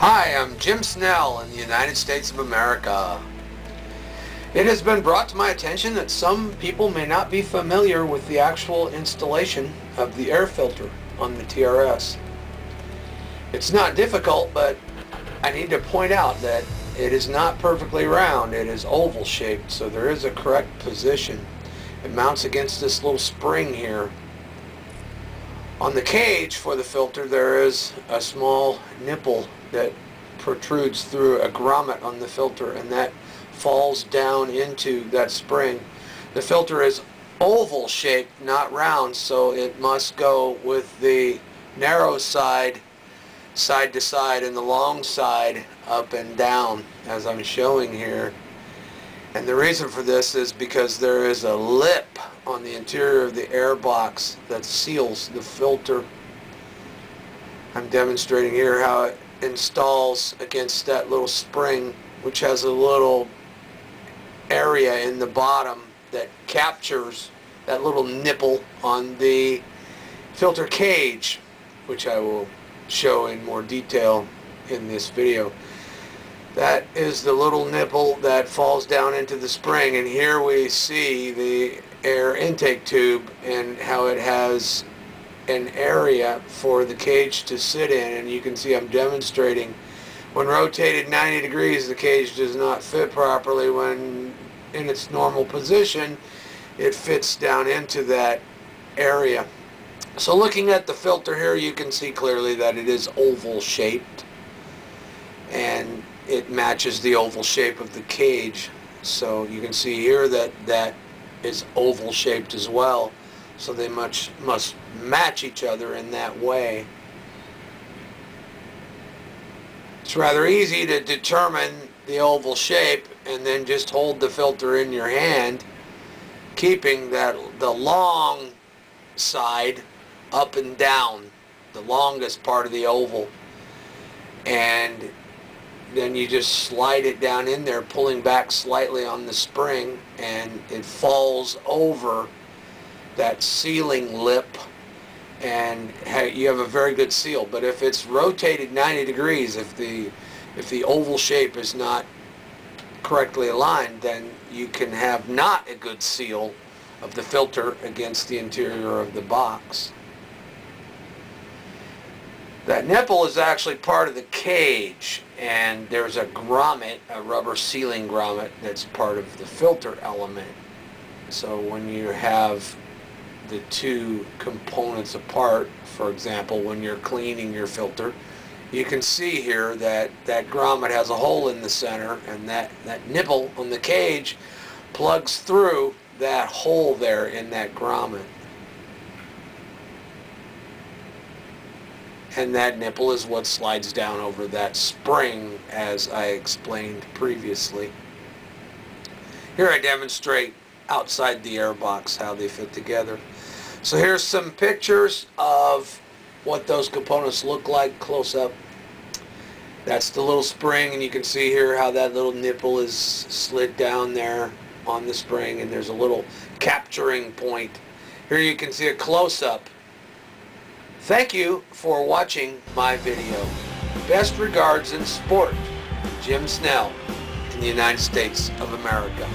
Hi, I'm Jim Snell in the United States of America. It has been brought to my attention that some people may not be familiar with the actual installation of the air filter on the TRS. It's not difficult, but I need to point out that it is not perfectly round. It is oval shaped, so there is a correct position. It mounts against this little spring here. On the cage for the filter there is a small nipple that protrudes through a grommet on the filter and that falls down into that spring. The filter is oval shaped, not round, so it must go with the narrow side side to side and the long side up and down as I'm showing here. And the reason for this is because there is a lip on the interior of the air box that seals the filter. I'm demonstrating here how it installs against that little spring which has a little area in the bottom that captures that little nipple on the filter cage which I will show in more detail in this video. That is the little nipple that falls down into the spring and here we see the air intake tube and how it has an area for the cage to sit in and you can see I'm demonstrating. When rotated 90 degrees the cage does not fit properly. When in its normal position it fits down into that area. So looking at the filter here, you can see clearly that it is oval shaped. And it matches the oval shape of the cage. So you can see here that that is oval shaped as well. So they much must match each other in that way. It's rather easy to determine the oval shape and then just hold the filter in your hand, keeping that the long side up and down the longest part of the oval and then you just slide it down in there pulling back slightly on the spring and it falls over that sealing lip. And you have a very good seal but if it's rotated 90 degrees if the if the oval shape is not correctly aligned then you can have not a good seal of the filter against the interior of the box. That nipple is actually part of the cage and there's a grommet, a rubber sealing grommet that's part of the filter element. So when you have the two components apart, for example, when you're cleaning your filter, you can see here that that grommet has a hole in the center and that, that nipple on the cage plugs through that hole there in that grommet. And that nipple is what slides down over that spring as I explained previously. Here I demonstrate outside the airbox how they fit together. So here's some pictures of what those components look like close up. That's the little spring and you can see here how that little nipple is slid down there on the spring and there's a little capturing point. Here you can see a close-up Thank you for watching my video. Best regards in sport, Jim Snell in the United States of America.